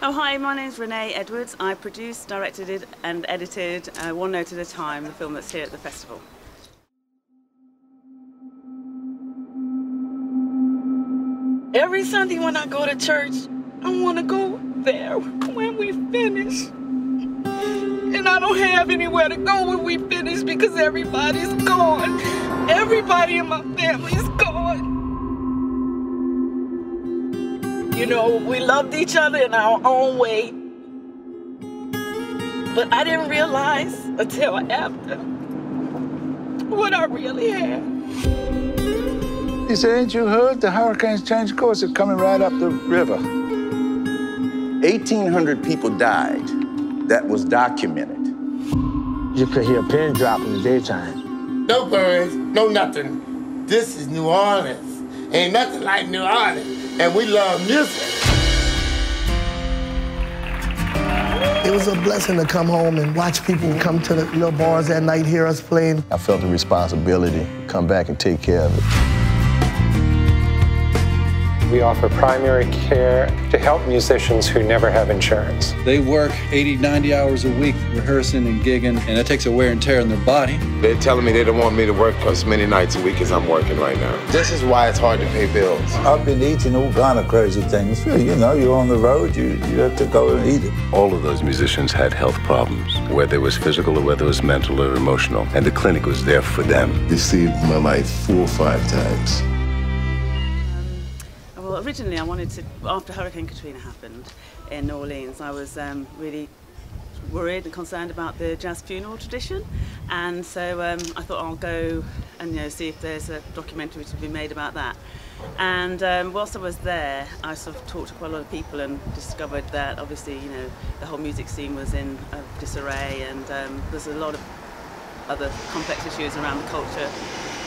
Oh, hi, my name's Renee Edwards. I produced, directed, and edited uh, One Note at a Time, the film that's here at the festival. Every Sunday when I go to church, I want to go there when we finish. And I don't have anywhere to go when we finish because everybody's gone. Everybody in my family's gone. You know, we loved each other in our own way. But I didn't realize until after what I really had. He said, ain't you heard? The hurricanes changed course. They're coming right up the river. 1,800 people died. That was documented. You could hear a pin drop in the daytime. No birds, no nothing. This is New Orleans. Ain't nothing like New Orleans and we love music. It was a blessing to come home and watch people come to the little bars at night, hear us playing. I felt the responsibility to come back and take care of it. We offer primary care to help musicians who never have insurance. They work 80, 90 hours a week rehearsing and gigging, and that takes a wear and tear on their body. They're telling me they don't want me to work as many nights a week as I'm working right now. This is why it's hard to pay bills. I've been eating all kind of crazy things. You know, you're on the road, you, you have to go and eat it. All of those musicians had health problems, whether it was physical or whether it was mental or emotional, and the clinic was there for them. They saved my life four or five times originally I wanted to, after Hurricane Katrina happened in New Orleans, I was um, really worried and concerned about the jazz funeral tradition. And so um, I thought I'll go and you know see if there's a documentary to be made about that. And um, whilst I was there I sort of talked to quite a lot of people and discovered that obviously you know the whole music scene was in uh, disarray and um, there's a lot of other complex issues around the culture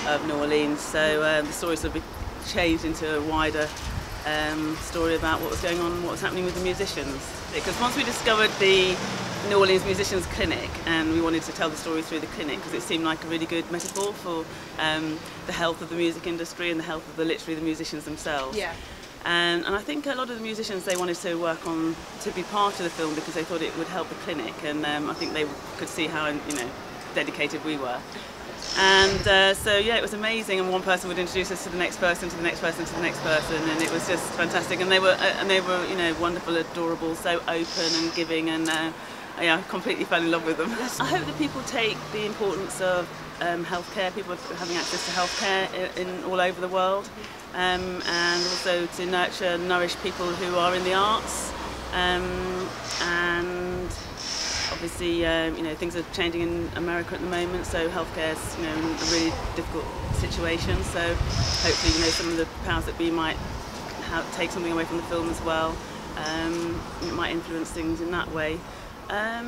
of New Orleans. So um, the story sort of changed into a wider um, story about what was going on, what was happening with the musicians. Because once we discovered the New Orleans Musicians Clinic and we wanted to tell the story through the clinic because it seemed like a really good metaphor for um, the health of the music industry and the health of the literally the musicians themselves. Yeah. And, and I think a lot of the musicians they wanted to work on to be part of the film because they thought it would help the clinic and um, I think they could see how you know dedicated we were. And uh, so yeah, it was amazing. And one person would introduce us to the next person, to the next person, to the next person, and it was just fantastic. And they were uh, and they were you know wonderful, adorable, so open and giving, and uh, yeah, I completely fell in love with them. I hope that people take the importance of um, healthcare, people having access to healthcare in, in all over the world, um, and also to nurture, nourish people who are in the arts, um, and obviously, um, you know, things are changing in America at the moment, so healthcare is, you know, in a really difficult situation. So hopefully, you know, some of the powers that be might take something away from the film as well. Um, it might influence things in that way. Um,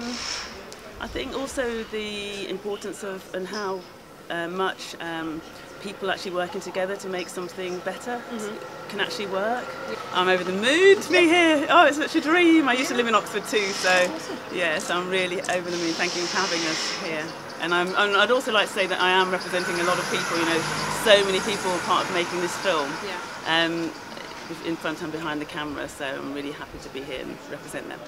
I think also the importance of and how uh, much um, people actually working together to make something better mm -hmm. can actually work. I'm over the moon to be here. Oh, it's such a dream. I used to live in Oxford too, so yeah, so I'm really over the moon. Thank you for having us here. And, I'm, and I'd also like to say that I am representing a lot of people, you know, so many people part of making this film. Yeah. Um, in front and behind the camera, so I'm really happy to be here and represent them.